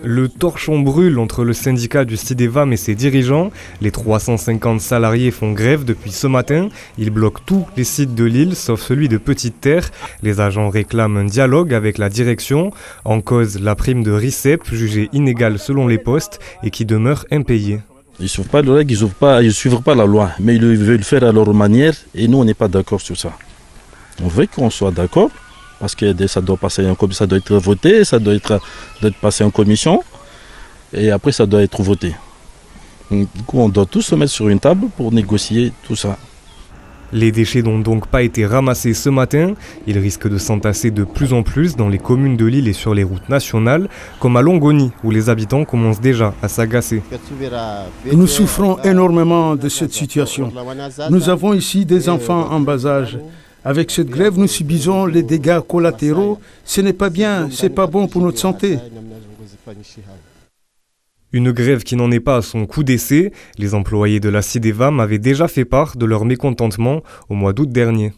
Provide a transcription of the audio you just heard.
Le torchon brûle entre le syndicat du CIDEVAM et ses dirigeants. Les 350 salariés font grève depuis ce matin. Ils bloquent tous les sites de l'île, sauf celui de Petite Terre. Les agents réclament un dialogue avec la direction. En cause, la prime de RICEP, jugée inégale selon les postes et qui demeure impayée. Ils ne suivent pas le ils ne suivent pas la loi, mais ils veulent faire à leur manière et nous, on n'est pas d'accord sur ça. On veut qu'on soit d'accord parce que ça doit passer en ça doit être voté, ça doit être, passé en commission, et après ça doit être voté. du coup, on doit tous se mettre sur une table pour négocier tout ça. Les déchets n'ont donc pas été ramassés ce matin. Ils risquent de s'entasser de plus en plus dans les communes de l'île et sur les routes nationales, comme à Longoni, où les habitants commencent déjà à s'agacer. Nous souffrons énormément de cette situation. Nous avons ici des enfants en bas âge. Avec cette grève, nous subissons les dégâts collatéraux. Ce n'est pas bien, ce n'est pas bon pour notre santé. Une grève qui n'en est pas à son coup d'essai. Les employés de la CIDEVAM avaient déjà fait part de leur mécontentement au mois d'août dernier.